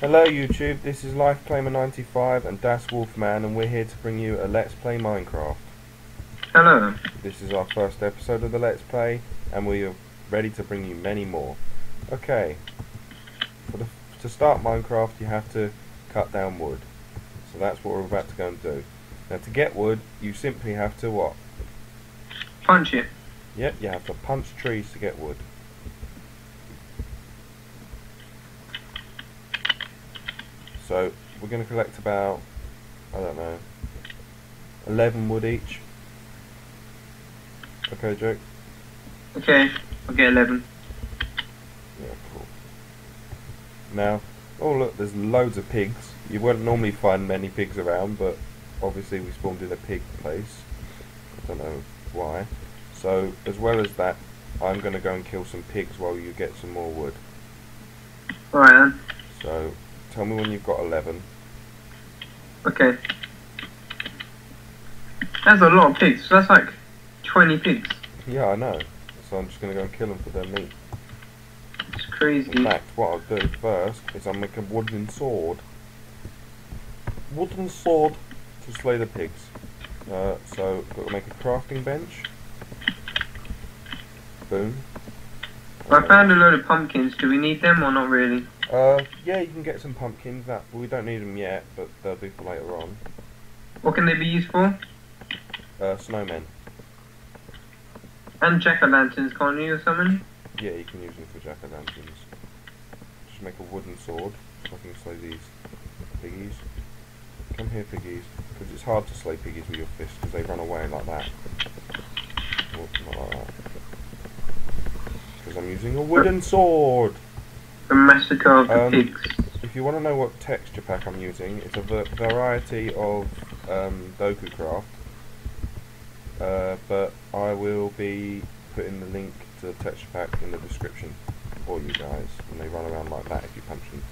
Hello YouTube, this is LifeClaimer95 and Das Wolfman and we're here to bring you a Let's Play Minecraft. Hello. This is our first episode of the Let's Play and we are ready to bring you many more. Okay, For the, to start Minecraft you have to cut down wood. So that's what we're about to go and do. Now to get wood you simply have to what? Punch it. Yep, you have to punch trees to get wood. So we're going to collect about, I don't know, 11 wood each. Okay, Jake? Okay, I'll get 11. Yeah, cool. Now, oh look, there's loads of pigs. You won't normally find many pigs around, but obviously we spawned in a pig place. I don't know why. So, as well as that, I'm going to go and kill some pigs while you get some more wood. Alright then. So, tell me when you've got 11. Okay. That's a lot of pigs. So that's like 20 pigs. Yeah, I know. So I'm just going to go and kill them for their meat. It's crazy. In fact, what I'll do first is I'll make a wooden sword. Wooden sword to slay the pigs. Uh, so, got to make a crafting bench. Boom. I found a load of pumpkins. Do we need them or not really? Uh, yeah, you can get some pumpkins. That we don't need them yet, but they'll be for later on. What can they be used for? Uh, snowmen. And jack-o'-lanterns, can't you, or something? Yeah, you can use them for jack-o'-lanterns. Just make a wooden sword so I can slay these piggies. Come here, piggies. Because it's hard to slay piggies with your fist because they run away like that. Oh, not like that. Because I'm using a wooden sword. The massacre of the Um, pigs. If you want to know what texture pack I'm using, it's a va- variety of um, Doku Craft. Uh, but I will be putting the link to the texture pack in the description for you guys when they run around like that if you punch them.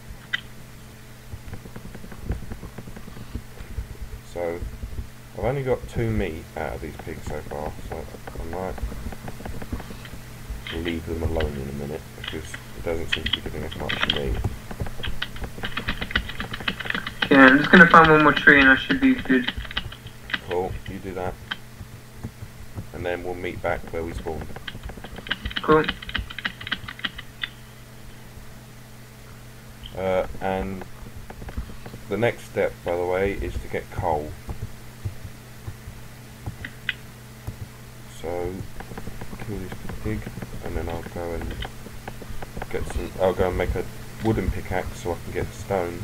So, I've only got two meat out of these pigs so far, so I might leave them alone in a minute because doesn't seem to be giving us much meat. Okay, I'm just gonna find one more tree and I should be good. Cool, you do that. And then we'll meet back where we spawned. Cool. Uh, and the next step, by the way, is to get coal. So, kill this pig, and then I'll go and get some. I'll go and make a wooden pickaxe so I can get stone,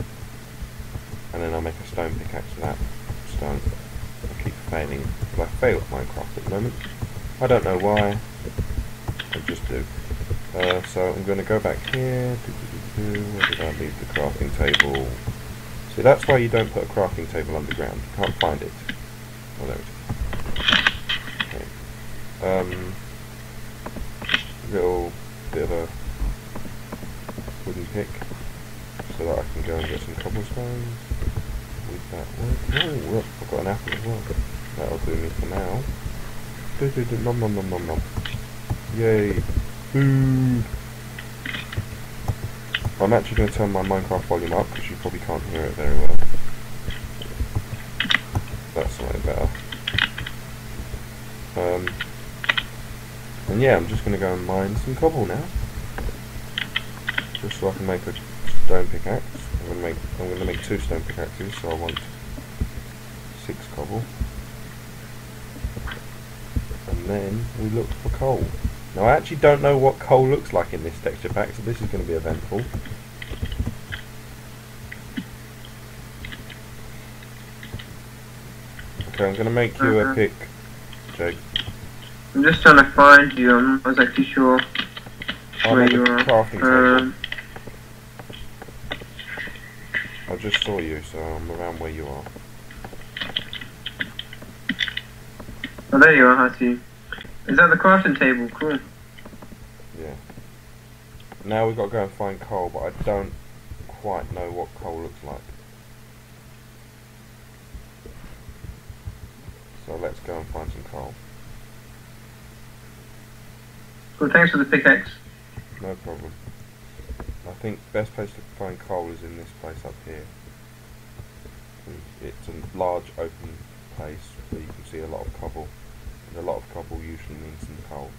and then I'll make a stone pickaxe for that stone. I keep failing, I fail at Minecraft at the moment. I don't know why. I just do. Uh, so I'm going to go back here. Where did I leave the crafting table? See, that's why you don't put a crafting table underground. You can't find it. Oh, there it is. Okay. Um, little bit of a wooden pick so that I can go and get some cobblestone. With that work. Oh, look, I've got an apple as well. That'll do me for now. Do, do, do, nom, nom, nom, nom, nom. Yay. Food. I'm actually going to turn my Minecraft volume up because you probably can't hear it very well. That's slightly better. Um, and yeah, I'm just going to go and mine some cobble now. Just so I can make a stone pickaxe. I'm going to make I'm going to make two stone pickaxes, so I want six cobble. And then we look for coal. Now I actually don't know what coal looks like in this texture pack, so this is going to be eventful. Okay, I'm going to make you a Mhm. pick, Jake. I'm just trying to find you. I'm not exactly sure I'm where you are. Um, I just saw you, so I'm around where you are. oh, there you are, I see. Is that the crafting table? Cool. Yeah. Now we've got to go and find coal, but I don't quite know what coal looks like. So let's go and find some coal. Well, thanks for the pickaxe. No problem. I think best place to find coal is in this place up here. It's a large open place where you can see a lot of cobble. And a lot of cobble usually means some coal.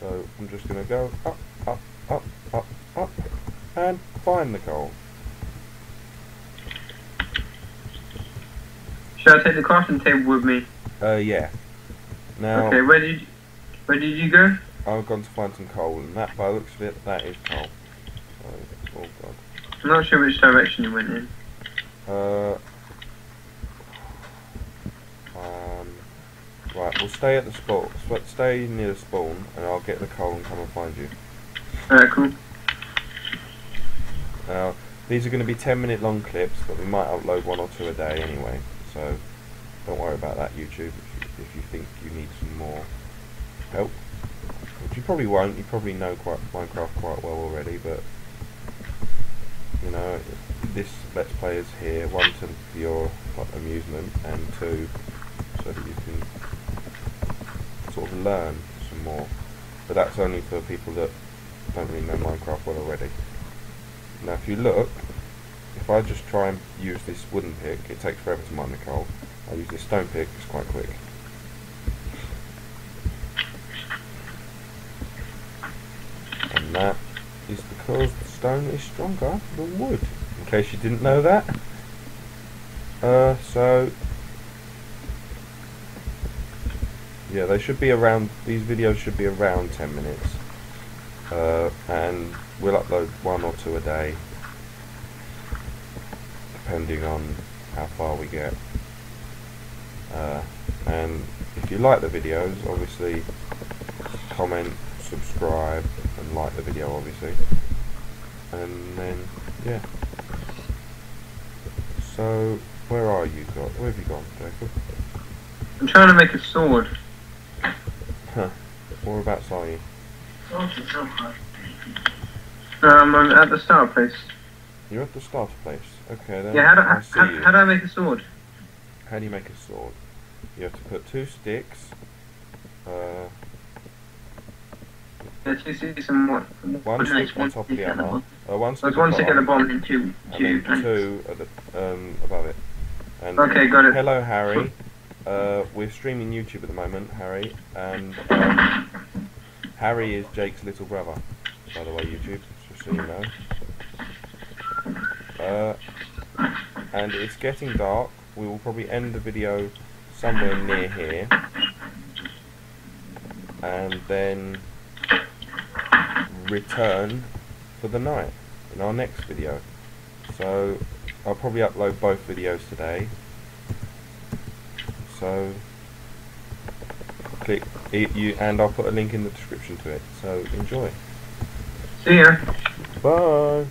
So I'm just going to go up, up, up, up, up, and find the coal. Should I take the crafting table with me? Uh, yeah. Now, Okay, where did you, where did you go? I've gone to find some coal, and that, by the looks of it, that is coal. So, oh god. I'm not sure which direction you went in. Uh, um, right, we'll stay at the spawn. sp- Stay near the spawn, and I'll get the coal and come and find you. Alright, cool. Now, these are going to be 10 minute long clips, but we might upload one or two a day anyway. So, don't worry about that, YouTube, if you, if you think you need some more help. Which you probably won't, you probably know quite Minecraft quite well already, but, you know, this Let's Play is here, one, to your amusement, and two, so that you can sort of learn some more. But that's only for people that don't really know Minecraft well already. Now if you look, if I just try and use this wooden pick, it takes forever to mine the coal. I use this stone pick, it's quite quick. And that is because the stone is stronger than wood, in case you didn't know that. Uh, so, yeah, they should be around, these videos should be around 10 minutes. Uh, and we'll upload one or two a day, depending on how far we get. Uh, and if you like the videos, obviously comment, subscribe, and like the video, obviously. And then, yeah. So, where are you? Got where have you gone, Jacob? I'm trying to make a sword. Whereabouts are you? Um, I'm at the start place. You're at the starter place. Okay, then. Yeah, how do, I how, how, you. how do I make a sword? How do you make a sword? You have to put two sticks. Uh, Yeah, two sticks and one. one stick on top of the other. Uh, one stick one stick at the bottom. And two, two, then two at the um, above it. And Okay, got it. Hello, Harry. Uh, we're streaming YouTube at the moment, Harry, and um, Harry is Jake's little brother. By the way, YouTube, just so you know. Uh, and it's getting dark. We will probably end the video somewhere near here, and then return for the night in our next video. So I'll probably upload both videos today. So click it, you and I'll put a link in the description to it. So enjoy. See ya. Bye.